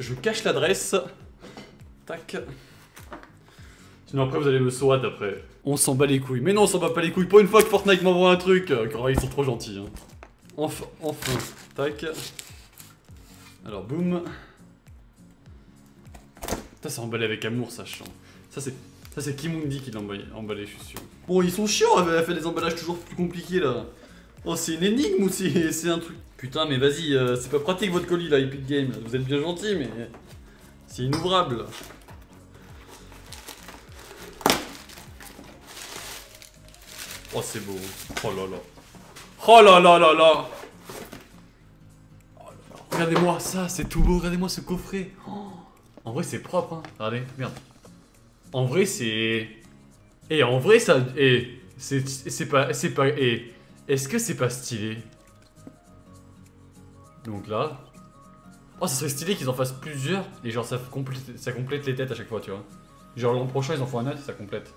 Je cache l'adresse. Tac. Sinon après vous allez me SWAT après. On s'en bat les couilles. Mais non, on s'en bat pas les couilles. Pour une fois que Fortnite m'envoie un truc. Car ils sont trop gentils. Hein. Enfin, enfin. Tac. Alors boum. Ça c'est emballé avec amour, ça chante. Ça c'est ça c'est Kimundi qui l'a emballé, je suis sûr. Bon, ils sont chiants, elle fait des emballages toujours plus compliqués là. Oh, c'est une énigme ou c'est un truc? Putain, mais vas-y, euh, c'est pas pratique votre colis là, Epic Game. Vous êtes bien gentil, mais c'est inouvrable. Oh, c'est beau. Oh là là. Oh là là là là. Oh Regardez-moi ça, c'est tout beau. Regardez-moi ce coffret. Oh. En vrai, c'est propre. Hein. Regardez, merde. En vrai, c'est. Et en vrai, ça. Et. C'est pas. C'est pas. Et. Est-ce que c'est pas stylé? Donc là. Oh, ça serait stylé qu'ils en fassent plusieurs. Et genre, ça complète, les têtes à chaque fois, tu vois. Genre, l'an prochain, ils en font un autre ça complète.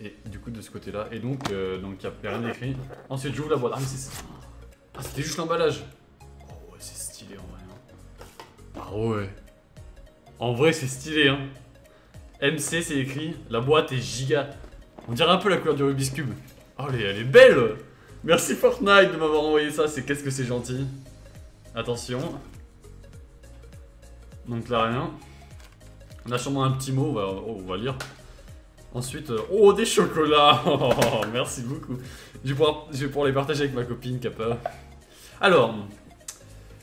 Et du coup, de ce côté-là. Et donc, euh, donc il n'y a rien écrit. Ensuite, j'ouvre la boîte. Ah, mais c'est. Ah, c'était juste l'emballage. Oh, ouais, c'est stylé en vrai. Hein. Ah, ouais. En vrai, c'est stylé, hein. MC, c'est écrit. La boîte est giga. On dirait un peu la couleur du Rubik's Cube. Oh, elle est, belle Merci Fortnite de m'avoir envoyé ça. C'est qu'est-ce que c'est gentil. Attention. Donc là, rien. On a sûrement un petit mot. On va, oh, lire. Ensuite, euh, oh, des chocolats oh, Merci beaucoup. Je vais, pouvoir, les partager avec ma copine, Kappa. Alors,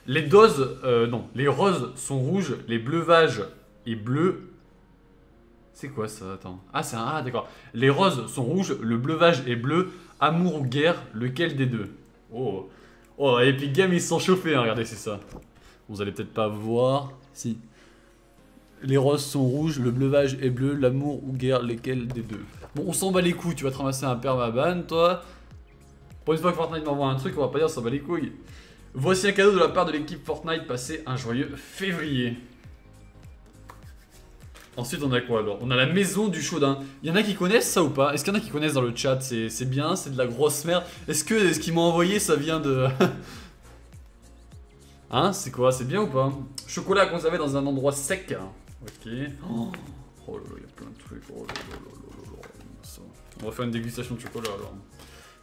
les doses, euh, non, les roses sont rouges, les bleuvages est bleu. C'est quoi ça Attends. Ah, c'est un. Ah, d'accord. Les roses sont rouges, le bleuvage est bleu. Amour ou guerre, lequel des deux Oh. Oh, Epic Games, ils sont chauffés, hein, regardez, c'est ça. Vous allez peut-être pas voir. Si. Les roses sont rouges, le bleuvage est bleu, l'amour ou guerre, lequel des deux Bon, on s'en bat les couilles, tu vas te ramasser un permaban, toi. Pour une fois que Fortnite m'envoie un truc, on va pas dire s'en bat les couilles. Voici un cadeau de la part de l'équipe Fortnite, passez un joyeux février. Ensuite, on a quoi alors? On a la maison du chaudin. Il y en a qui connaissent ça ou pas? Est-ce qu'il y en a qui connaissent dans le chat? C'est bien, c'est de la grosse merde. Est-ce que ce qu'ils m'ont envoyé, ça vient de... hein? C'est quoi? C'est bien ou pas? Chocolat conservé dans un endroit sec. Ok. Oh, oh là là, il y a plein de trucs. Oh là là On va faire une dégustation de chocolat alors.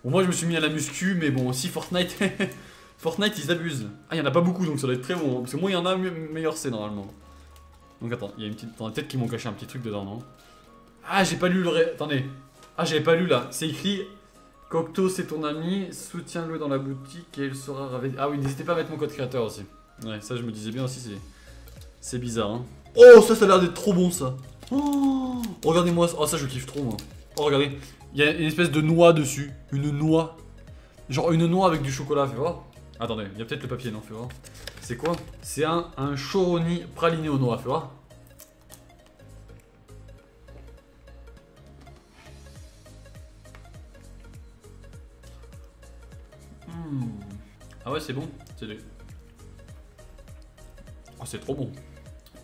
Bon, moi je me suis mis à la muscu, mais bon, si Fortnite... Fortnite, ils abusent. Ah, il y en a pas beaucoup, donc ça doit être très bon. Hein, parce que moins il y en a, meilleur c'est normalement. Donc attends, il y a une petite... Peut-être qu'ils m'ont caché un petit truc dedans, non? Ah, j'ai pas lu le... Ré... Attendez. Ah, j'avais pas lu là. C'est écrit... Cocteau, c'est ton ami. Soutiens-le dans la boutique et il sera ravi. Ah oui, n'hésitez pas à mettre mon code créateur aussi. Ouais, ça je me disais bien aussi, c'est... C'est bizarre, hein. Oh, ça, ça a l'air d'être trop bon, ça. Oh, regardez-moi ça. Oh, ça, je kiffe trop, moi. Oh, regardez. Il y a une espèce de noix dessus. Une noix. Genre une noix avec du chocolat, fais voir. Attendez, il y a peut-être le papier, non? Fais voir. C'est quoi? C'est un, un choroni praliné au noix, fais voir. Hmm. Ah ouais, c'est bon. C'est Oh, c'est trop bon.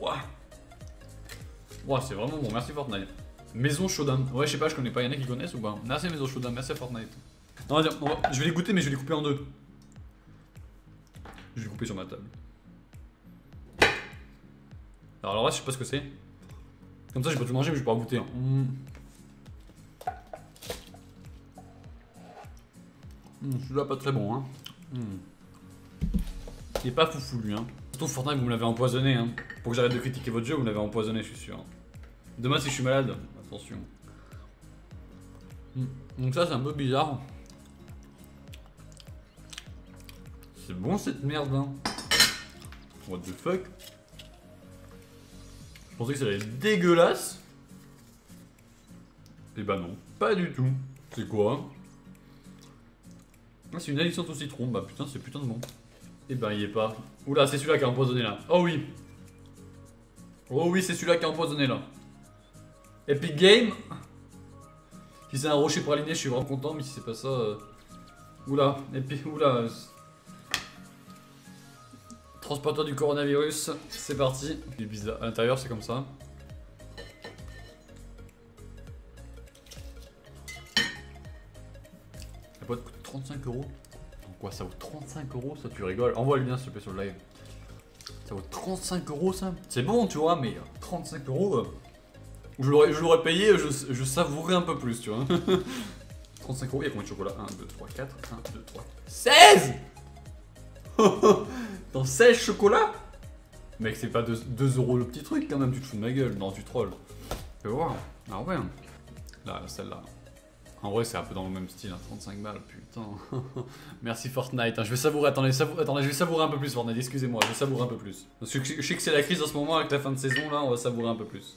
Ouah, c'est vraiment bon. Merci Fortnite. Maison Shodan. Ouais, je sais pas, je connais pas. Y'en a qui connaissent ou pas? Merci Maison Shodan. Merci Fortnite. Non, je vais les goûter, mais je vais les couper en deux. Je vais couper sur ma table. Alors, là, je sais pas ce que c'est. Comme ça, je pas tout manger, mais je vais pouvoir goûter. Hein. Mmh. Mmh, celui-là, pas très bon. Hein. Mmh. Il est pas foufou, lui. Hein. Surtout Fortnite, vous me l'avez empoisonné. Hein. Pour que j'arrête de critiquer votre jeu, vous me l'avez empoisonné, je suis sûr. Demain, si je suis malade, attention. Donc ça, c'est un peu bizarre. C'est bon cette merde hein. What the fuck? Je pensais que ça allait être dégueulasse. Et eh bah non, pas du tout. C'est quoi? Ah, C'est une addiction au citron, bah putain c'est putain de bon. Et eh bah il est pas. Oula c'est celui-là qui a empoisonné là. Oh oui Oh oui c'est celui-là qui a empoisonné là. Epic Game? Si c'est un rocher praliné je suis vraiment content mais si c'est pas ça... Euh... Oula, Epic... Oula Transporteur du coronavirus, c'est parti. Il bizarre. À l'intérieur, c'est comme ça. La boîte coûte 35 euros. Quoi, ça vaut 35 euros Ça, tu rigoles. Envoie le lien, s'il te plaît, sur le live. Ça vaut 35 euros ça C'est bon, tu vois, mais 35 euros, euh, je l'aurais payé, je, je savourais un peu plus, tu vois. 35 euros, il y a combien de chocolat? 1, 2, 3, 4, 1, 2, 3, 16 Dans 16 chocolats Mec, c'est pas 2, 2 euros le petit truc quand même, tu te fous de ma gueule. Non, tu trolls. Fais voir. Ah ouais. Là, celle-là. En vrai, c'est un peu dans le même style, hein, 35 balles, putain. Merci Fortnite. Hein. Je vais savourer, attendez, attendez, je vais savourer un peu plus Fortnite, excusez-moi, je vais savourer un peu plus. Parce que je sais que c'est la crise en ce moment avec la fin de saison, là, on va savourer un peu plus.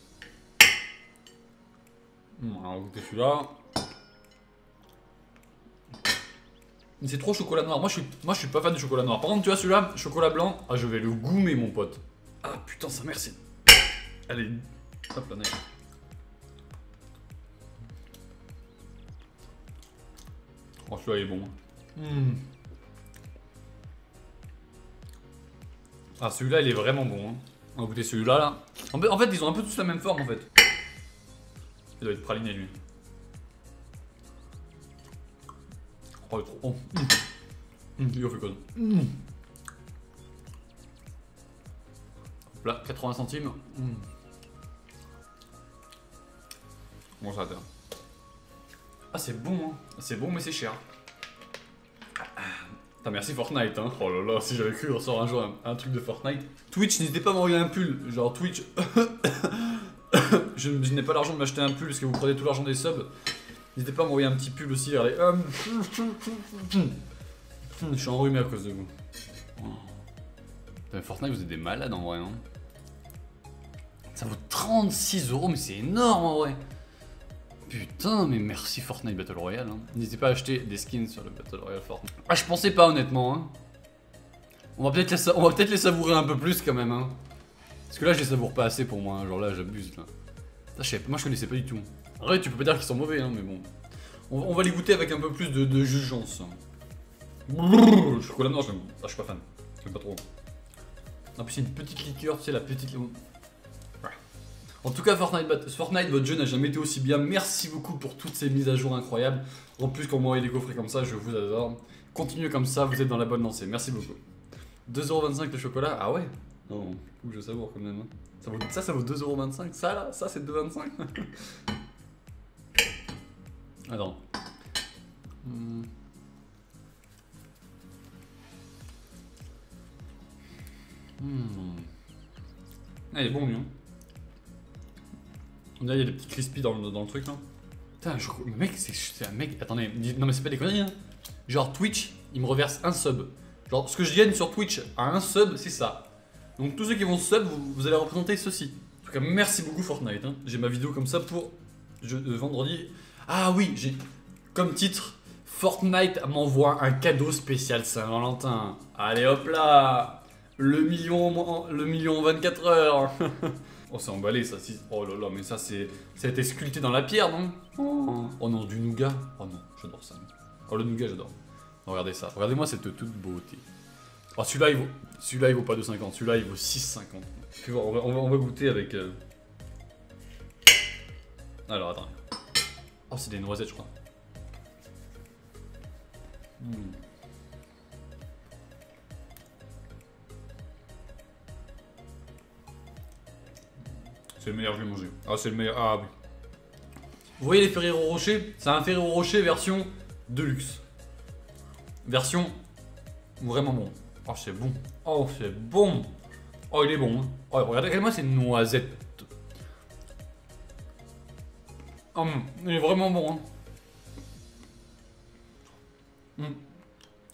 Hum, alors, on va celui-là. C'est trop chocolat noir. Moi je, suis, moi, je suis pas fan du chocolat noir. Par contre, tu vois, celui-là, chocolat blanc, ah, je vais le goumer, mon pote. Ah putain, ça merci. Allez, hop là, Oh, celui-là, il est bon. Hmm. Ah, celui-là, il est vraiment bon. Hein. On va goûter celui-là, là. En fait, ils ont un peu tous la même forme, en fait. Il doit être praliné, lui. Oh, il est trop. Oh. Mmh. Mmh, fait quoi mmh. Là, 80 centimes. Mmh. Bon, ça va Ah, c'est bon, hein. C'est bon, mais c'est cher. Ah, merci Fortnite, hein. Oh là là, si j'avais cru ressort un jour un, truc de Fortnite. Twitch, n'hésitez pas à m'envoyer un pull. Genre, Twitch. je, je n'ai pas l'argent de m'acheter un pull parce que vous prenez tout l'argent des subs. N'hésitez pas à m'envoyer un petit pull aussi vers les. Je suis enrhumé à cause de vous. Fortnite, vous êtes des malades en vrai, non? Ça vaut 36 euros, mais c'est énorme en vrai. Putain, mais merci Fortnite Battle Royale. Hein. N'hésitez pas à acheter des skins sur le Battle Royale Fortnite. Ah, je pensais pas honnêtement. Hein. On va peut-être les, peut les, savourer un peu plus quand même. Hein. Parce que là, je les savoure pas assez pour moi. Hein. Genre là, j'abuse. Là. moi, je connaissais pas du tout. Ouais, tu peux pas dire qu'ils sont mauvais, hein, mais bon. On, va les goûter avec un peu plus de, de jugeance. chocolat noir, ah, je suis pas fan. J'aime pas trop. En plus, c'est une petite liqueur, tu sais, la petite. En tout cas, Fortnite, Fortnite votre jeu n'a jamais été aussi bien. Merci beaucoup pour toutes ces mises à jour incroyables. En plus, quand vous m'envoyez des coffrets comme ça, je vous adore. Continuez comme ça, vous êtes dans la bonne lancée. Merci beaucoup. 2,25€ le chocolat Ah ouais? Non, je savoure quand même. Hein. Ça, vaut, ça, ça vaut 2,25€. Ça là, ça c'est 2,25€. Attends. Hmm. Hmm. Ah, il est bon, lui. Hein. On dirait il y a des petits crispy dans le, dans le truc là. Putain, je... mec, c'est un mec. Attendez, non, mais c'est pas des conneries, hein. Genre, Twitch, il me reverse un sub. Genre, ce que je gagne sur Twitch à un sub, c'est ça. Donc, tous ceux qui vont sub, vous, allez représenter ceci. En tout cas, merci beaucoup, Fortnite. Hein. J'ai ma vidéo comme ça pour je, euh, vendredi. Ah oui, j'ai comme titre Fortnite m'envoie un cadeau spécial Saint-Valentin. Allez hop là Le million, le million 24 heures Oh c'est emballé ça, oh là là, mais ça c'est, ça a été sculpté dans la pierre non? Oh. non, du nougat Oh non, j'adore ça. Oh le nougat j'adore. Regardez ça, regardez-moi cette toute beauté. Oh celui-là il vaut, celui-là il vaut pas 2,50, celui-là il vaut 6,50. On va, on, va, goûter avec... Euh, Alors attends. Oh, c'est des noisettes, je crois. Hmm. C'est le meilleur que j'ai mangé. Ah, c'est le meilleur. Ah oui. Vous voyez les Ferrero Rocher? C'est un Ferrero Rocher version Deluxe. Version vraiment bon. Oh, c'est bon. Oh, c'est bon. Oh, il est bon. Hein. Oh, regardez, regardez-moi ces noisettes. Il est vraiment bon. Hein. Hmm.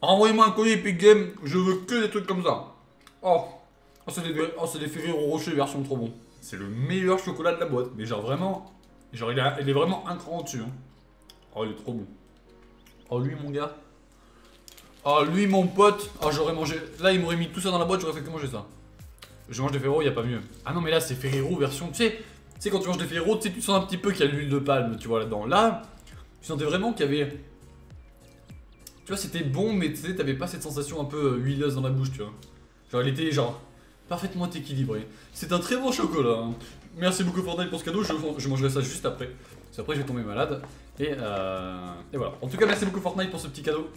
Envoyez-moi un colis Epic Game, je veux que des trucs comme ça. Oh, oh c'est des, oh, des Ferrero Rocher version trop bon. C'est le meilleur chocolat de la boîte, mais genre vraiment, genre il, est vraiment un cran dessus. Hein. Oh, il est trop bon. Oh, lui, mon gars. Oh, lui, mon pote. Oh, j'aurais mangé. Là, il m'aurait mis tout ça dans la boîte, j'aurais fait que manger ça. Je mange des Ferrero, il a pas mieux. Ah non, mais là, c'est Ferrero version. Tu sais, tu sais, quand tu manges des Ferrero, tu sens un petit peu qu'il y a l'huile de palme, tu vois, là-dedans. Là, tu sentais vraiment qu'il y avait tu vois, c'était bon, mais tu sais, t'avais pas cette sensation un peu euh, huileuse dans la bouche, tu vois. Genre, il était genre parfaitement équilibré. C'est un très bon chocolat. Hein. Merci beaucoup Fortnite pour ce cadeau, je, mangerai ça juste après. Parce après, je vais tomber malade. Et, euh, et voilà. En tout cas, merci beaucoup Fortnite pour ce petit cadeau.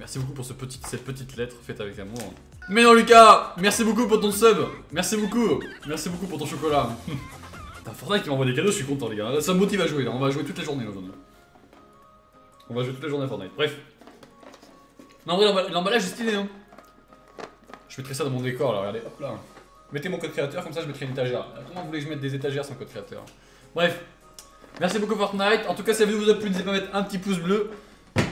Merci beaucoup pour cette petite lettre faite avec amour. Mais non Lucas, merci beaucoup pour ton sub. Merci beaucoup. Merci beaucoup pour ton chocolat. Putain, Fortnite qui m'envoie des cadeaux, je suis content les gars. Ça me motive à jouer là. On va jouer toute la journée aujourd'hui. On va jouer toute la journée à Fortnite. Bref. Non, en vrai, l'emba- l'emballage est stylé hein. Je mettrai ça dans mon décor là, regardez. Hop là. Mettez mon code créateur, comme ça je mettrai une étagère. Comment vous voulez que je mette des étagères sans code créateur? Bref. Merci beaucoup Fortnite. En tout cas, si la vidéo vous a plu, n'hésitez pas à mettre un petit pouce bleu.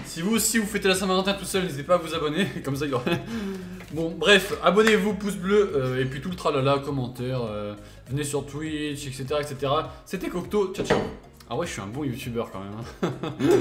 Si vous aussi vous fêtez la Saint-Valentin tout seul, n'hésitez pas à vous abonner. Comme ça, il y aura. Bon, bref, abonnez-vous, pouce bleu, euh, et puis tout le tralala, commentaires, euh, venez sur Twitch, etc. etc. C'était Cocteau, ciao ciao. Ah ouais, je suis un bon youtubeur quand même. hein.